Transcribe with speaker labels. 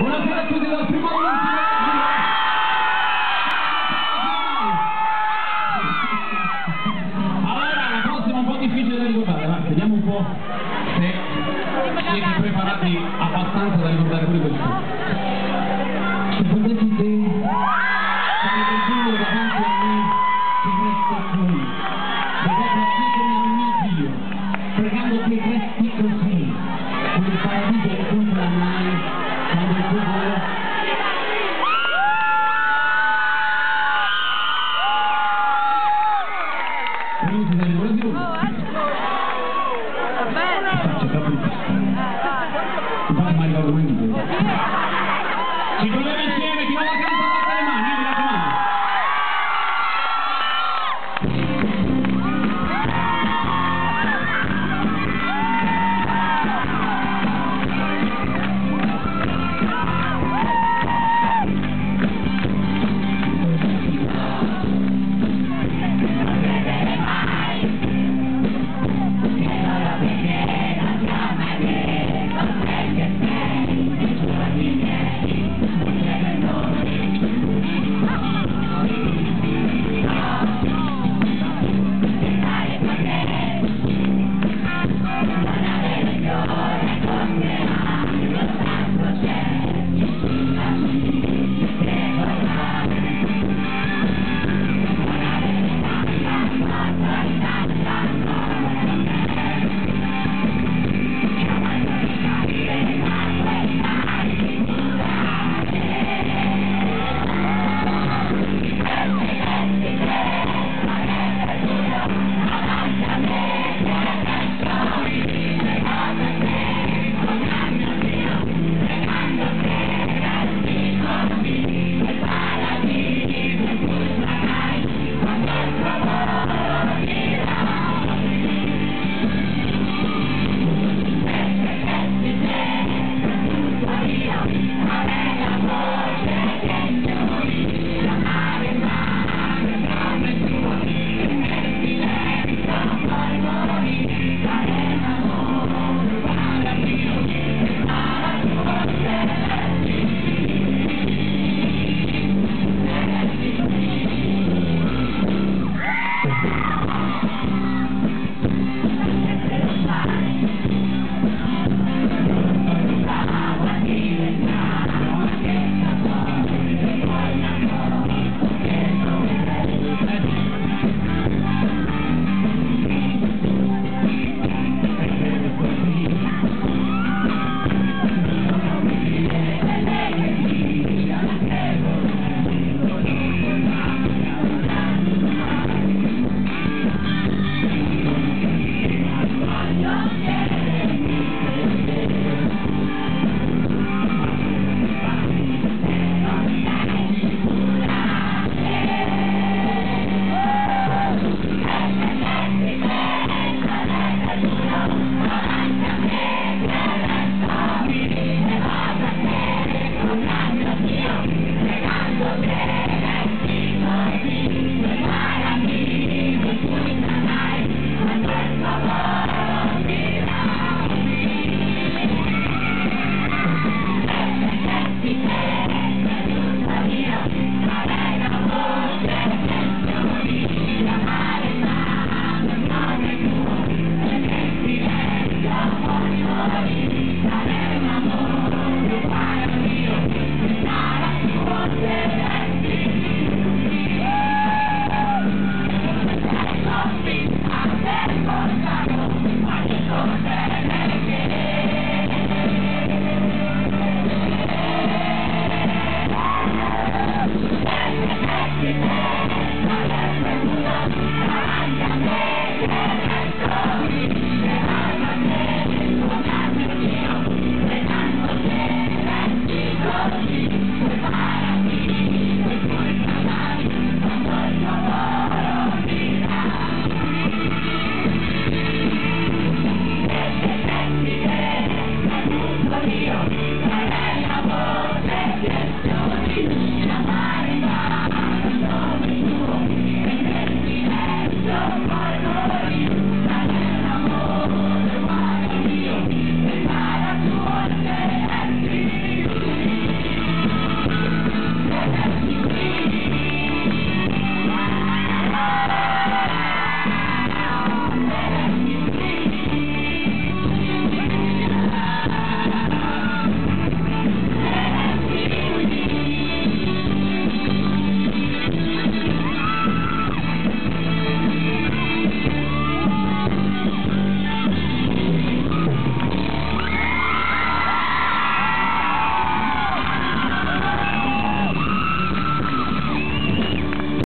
Speaker 1: Buonasera a tutti dal primo Non Thank
Speaker 2: you.